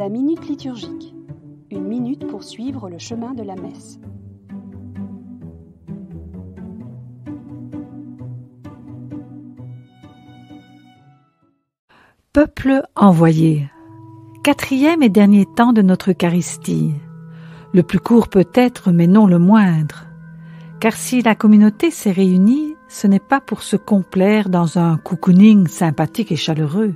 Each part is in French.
La minute liturgique. Une minute pour suivre le chemin de la messe. Peuple envoyé. Quatrième et dernier temps de notre Eucharistie. Le plus court peut-être, mais non le moindre. Car si la communauté s'est réunie, ce n'est pas pour se complaire dans un cocooning sympathique et chaleureux.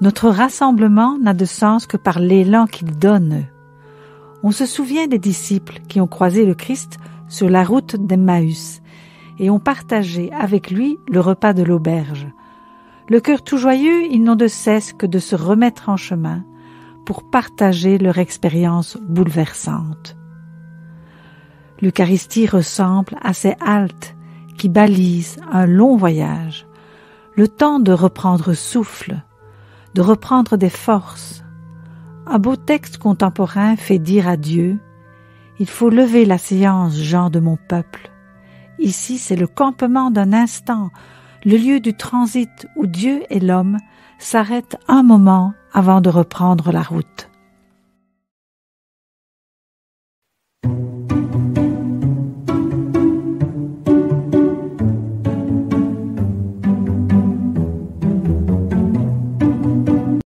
Notre rassemblement n'a de sens que par l'élan qu'il donne. On se souvient des disciples qui ont croisé le Christ sur la route d'Emmaüs et ont partagé avec lui le repas de l'auberge. Le cœur tout joyeux, ils n'ont de cesse que de se remettre en chemin pour partager leur expérience bouleversante. L'Eucharistie ressemble à ces haltes qui balisent un long voyage, le temps de reprendre souffle, de reprendre des forces. Un beau texte contemporain fait dire à Dieu Il faut lever la séance, gens de mon peuple. Ici, c'est le campement d'un instant, le lieu du transit où Dieu et l'homme s'arrêtent un moment avant de reprendre la route.